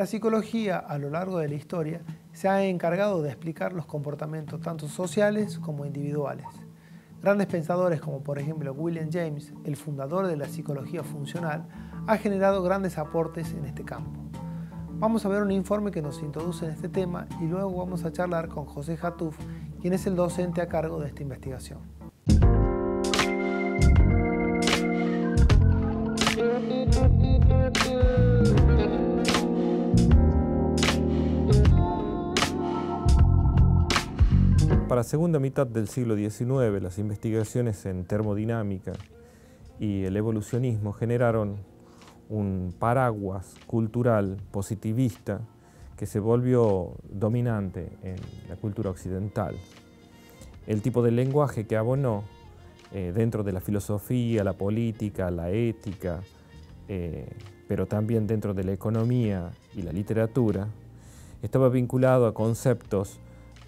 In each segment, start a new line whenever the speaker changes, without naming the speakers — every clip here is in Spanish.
La psicología a lo largo de la historia se ha encargado de explicar los comportamientos tanto sociales como individuales. Grandes pensadores como por ejemplo William James, el fundador de la psicología funcional, ha generado grandes aportes en este campo. Vamos a ver un informe que nos introduce en este tema y luego vamos a charlar con José Jatuf, quien es el docente a cargo de esta investigación.
Para la segunda mitad del siglo XIX, las investigaciones en termodinámica y el evolucionismo generaron un paraguas cultural positivista que se volvió dominante en la cultura occidental. El tipo de lenguaje que abonó eh, dentro de la filosofía, la política, la ética, eh, pero también dentro de la economía y la literatura, estaba vinculado a conceptos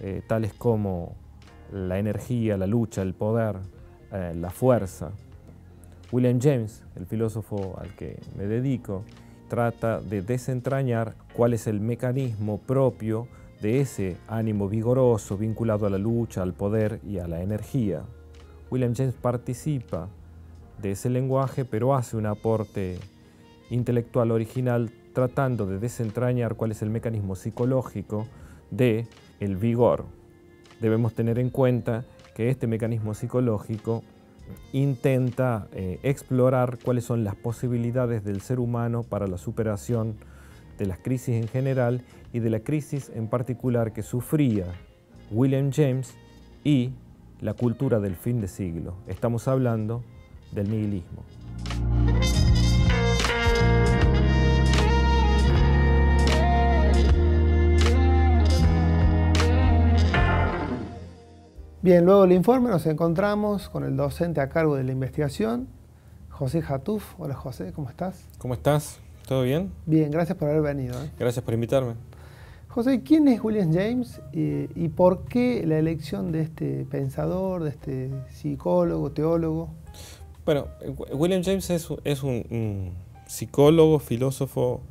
eh, tales como la energía, la lucha, el poder, eh, la fuerza. William James, el filósofo al que me dedico, trata de desentrañar cuál es el mecanismo propio de ese ánimo vigoroso vinculado a la lucha, al poder y a la energía. William James participa de ese lenguaje, pero hace un aporte intelectual original tratando de desentrañar cuál es el mecanismo psicológico de el vigor. Debemos tener en cuenta que este mecanismo psicológico intenta eh, explorar cuáles son las posibilidades del ser humano para la superación de las crisis en general y de la crisis en particular que sufría William James y la cultura del fin de siglo. Estamos hablando del nihilismo.
Bien, luego del informe nos encontramos con el docente a cargo de la investigación, José Jatuf. Hola José, ¿cómo estás?
¿Cómo estás? ¿Todo bien?
Bien, gracias por haber venido. ¿eh?
Gracias por invitarme.
José, ¿quién es William James y, y, por qué la elección de este pensador, de este psicólogo, teólogo?
Bueno, William James es, es un, un, psicólogo, filósofo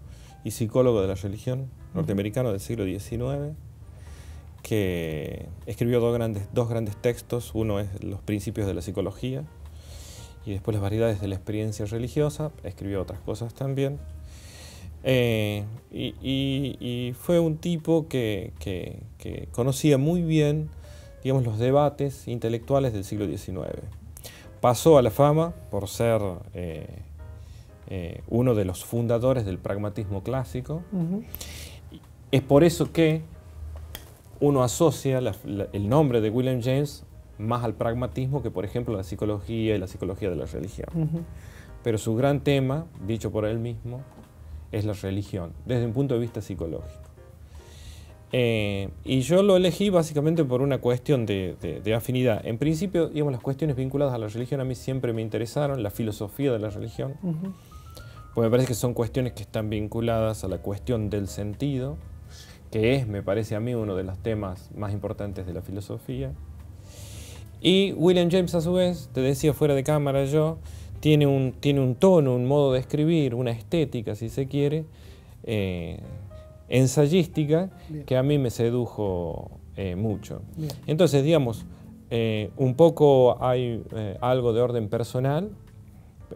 y psicólogo de la religión norteamericano del siglo XIX que escribió dos grandes, dos grandes textos. Uno es Los principios de la psicología y después las variedades de la experiencia religiosa. Escribió otras cosas también. Eh, y, y, y, fue un tipo que, que, que, conocía muy bien digamos, los debates intelectuales del siglo XIX. Pasó a la fama por ser eh, eh, uno de los fundadores del pragmatismo clásico. Uh -huh. Es por eso que uno asocia la, la, el nombre de William James más al pragmatismo que, por ejemplo, la psicología y la psicología de la religión. Uh -huh. Pero su gran tema, dicho por él mismo, es la religión, desde un punto de vista psicológico. Eh, y yo lo elegí básicamente por una cuestión de, de, de, afinidad. En principio, digamos, las cuestiones vinculadas a la religión a mí siempre me interesaron, la filosofía de la religión, uh -huh. pues me parece que son cuestiones que están vinculadas a la cuestión del sentido, que es, me parece a mí, uno de los temas más importantes de la filosofía. Y William James, a su vez, te decía fuera de cámara yo, tiene un, tiene un tono, un modo de escribir, una estética, si se quiere, eh, ensayística, Bien. que a mí me sedujo eh, mucho. Bien. Entonces, digamos, eh, un poco hay algo de orden personal,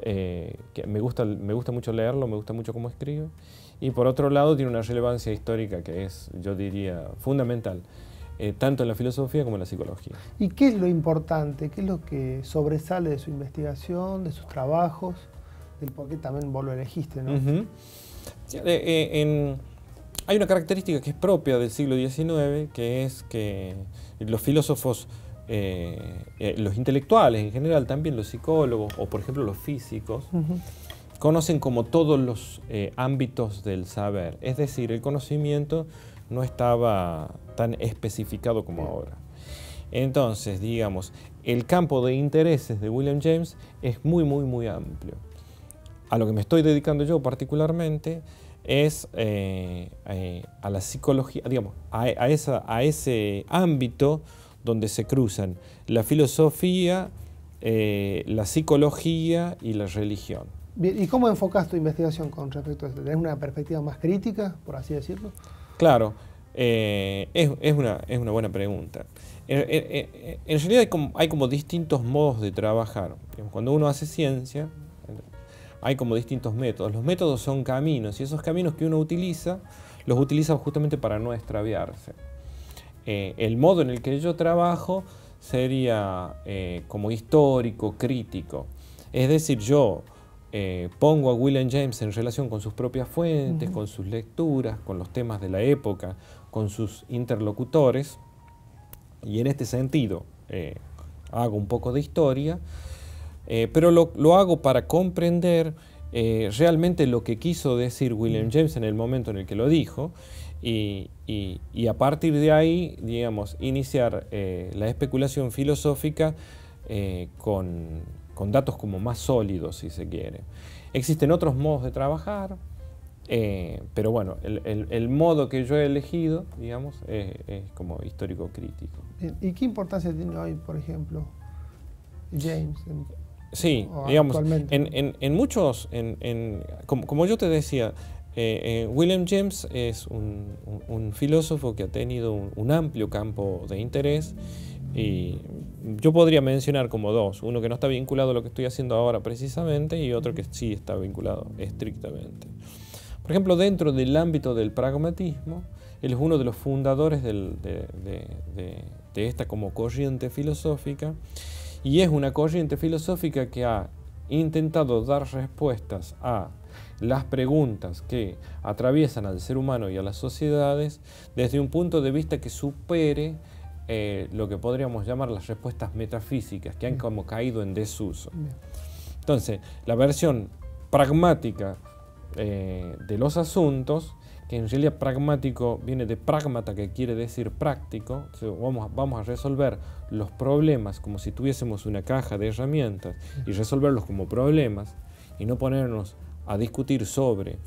que me gusta, me gusta mucho leerlo, me gusta mucho cómo escribe, y por otro lado tiene una relevancia histórica que es, yo diría, fundamental, eh, tanto en la filosofía como en la psicología.
¿Y qué es lo importante? ¿Qué es lo que sobresale de su investigación, de sus trabajos, del por qué también vos lo elegiste? ¿no?
Uh -huh. eh, en, hay una característica que es propia del siglo XIX, que es que los filósofos, eh, eh, los intelectuales en general, también los psicólogos o por ejemplo los físicos, uh -huh conocen como todos los eh, ámbitos del saber, es decir, el conocimiento no estaba tan especificado como ahora. Entonces, digamos, el campo de intereses de William James es muy, muy, muy amplio. a lo que me estoy dedicando yo particularmente es eh, eh, a la psicología, digamos, a, ese ámbito donde se cruzan la filosofía, la psicología y la religión.
¿Y cómo enfocas tu investigación con respecto a esto? ¿Tienes una perspectiva más crítica, por así decirlo?
Claro, es, es, una, es, una, buena pregunta. En, realidad hay como, hay como distintos modos de trabajar. Cuando uno hace ciencia, hay como distintos métodos. Los métodos son caminos y esos caminos que uno utiliza, los utiliza justamente para no extraviarse. Eh, el modo en el que yo trabajo sería eh, como histórico, crítico. Es decir, yo eh, pongo a William James en relación con sus propias fuentes, con sus lecturas, con los temas de la época, con sus interlocutores, y en este sentido hago un poco de historia eh, pero lo, hago para comprender eh, realmente lo que quiso decir William James en el momento en el que lo dijo y, a partir de ahí, digamos, iniciar eh, la especulación filosófica con, datos como más sólidos, si se quiere. Existen otros modos de trabajar, pero bueno, el, modo que yo he elegido, digamos, es como histórico crítico.
¿Y qué importancia tiene hoy, por ejemplo, James
Sí, digamos, en, muchos, como, yo te decía, eh, eh, William James es un, filósofo que ha tenido un, amplio campo de interés y yo podría mencionar como dos, uno que no está vinculado a lo que estoy haciendo ahora precisamente y otro que sí está vinculado estrictamente. Por ejemplo, dentro del ámbito del pragmatismo, él es uno de los fundadores de, de esta como corriente filosófica y es una corriente filosófica que ha intentado dar respuestas a las preguntas que atraviesan al ser humano y a las sociedades desde un punto de vista que supere eh, lo que podríamos llamar las respuestas metafísicas, que han como caído en desuso. Entonces, la versión pragmática eh, de los asuntos que en realidad pragmático viene de pragmata, que quiere decir práctico. vamos, vamos a resolver los problemas como si tuviésemos una caja de herramientas y resolverlos como problemas y no ponernos a discutir sobre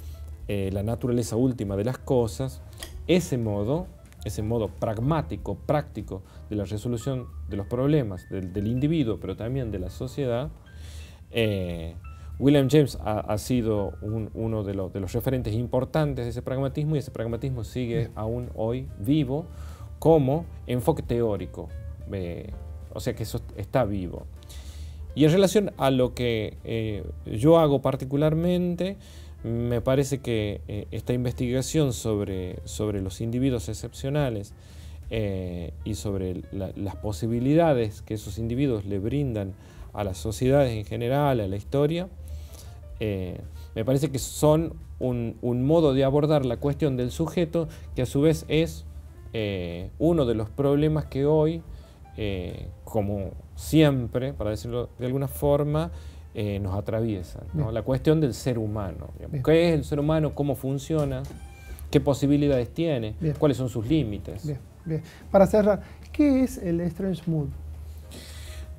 eh, la naturaleza última de las cosas. Ese modo, ese modo pragmático, práctico de la resolución de los problemas del, individuo, pero también de la sociedad, eh, William James ha, sido uno de, los referentes importantes de ese pragmatismo y ese pragmatismo sigue aún hoy vivo como enfoque teórico, eh, o sea que eso está vivo. Y en relación a lo que eh, yo hago particularmente, me parece que eh, esta investigación sobre, sobre, los individuos excepcionales y sobre las posibilidades que esos individuos le brindan a las sociedades en general, a la historia, eh, me parece que son un, modo de abordar la cuestión del sujeto que a su vez es eh, uno de los problemas que hoy, eh, como siempre, para decirlo de alguna forma, nos atraviesan. La cuestión del ser humano. ¿Qué es el ser humano? ¿Cómo funciona? ¿Qué posibilidades tiene? ¿Cuáles son sus límites?
Para cerrar, ¿qué es el Strange Mood?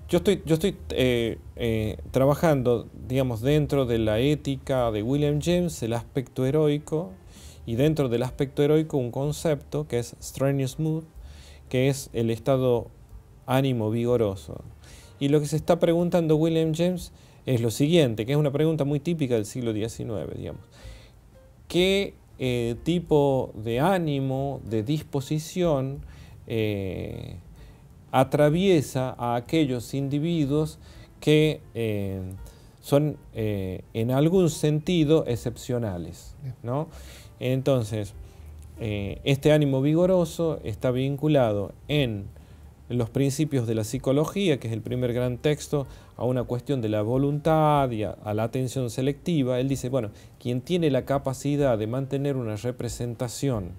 Yo estoy, yo estoy eh, eh, trabajando, digamos, dentro de la ética de William James, el aspecto heroico, y dentro del aspecto heroico un concepto que es strenuous mood, que es el estado ánimo vigoroso. Y lo que se está preguntando William James es lo siguiente, que es una pregunta muy típica del siglo XIX, digamos. ¿Qué eh, tipo de ánimo, de disposición, atraviesa a aquellos individuos que eh, son eh, en algún sentido excepcionales. ¿no? Entonces, eh, este ánimo vigoroso está vinculado en los principios de la psicología, que es el primer gran texto, a una cuestión de la voluntad y a, la atención selectiva. Él dice, bueno, quien tiene la capacidad de mantener una representación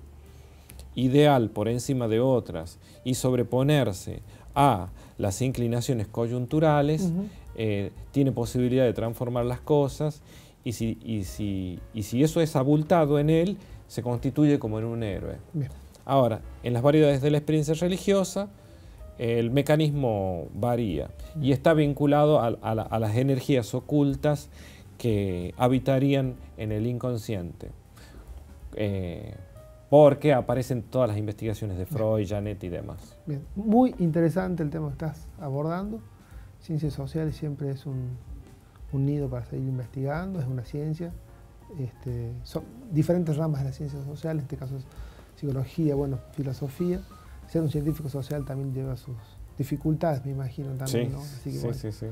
ideal por encima de otras y sobreponerse a las inclinaciones coyunturales, eh, tiene posibilidad de transformar las cosas y si, y si, y si eso es abultado en él, se constituye como en un héroe. Ahora, en las variedades de la experiencia religiosa, el mecanismo varía y está vinculado a, las energías ocultas que habitarían en el inconsciente. Eh, porque aparecen todas las investigaciones de Freud, Janet y demás.
Bien, muy interesante el tema que estás abordando. Ciencias sociales siempre es un, nido para seguir investigando, es una ciencia. Este, son diferentes ramas de las ciencias sociales, en este caso psicología, bueno, filosofía. Ser un científico social también lleva sus dificultades, me imagino también.
Sí,
bueno.
sí, sí,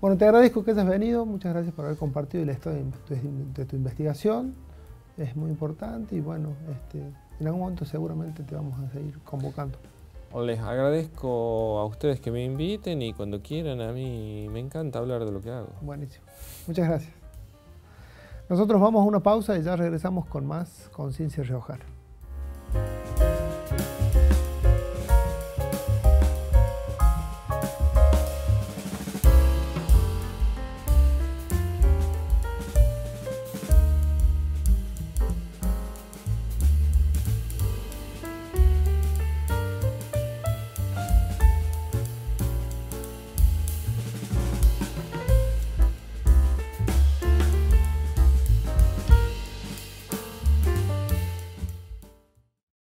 bueno, te agradezco que hayas venido, muchas gracias por haber compartido el estado de tu investigación es muy importante y bueno, este, en algún momento seguramente te vamos a seguir convocando.
Les agradezco a ustedes que me inviten y cuando quieran, a mí me encanta hablar de lo que hago.
Buenísimo. Muchas gracias. Nosotros vamos a una pausa y ya regresamos con más Conciencia Riojana.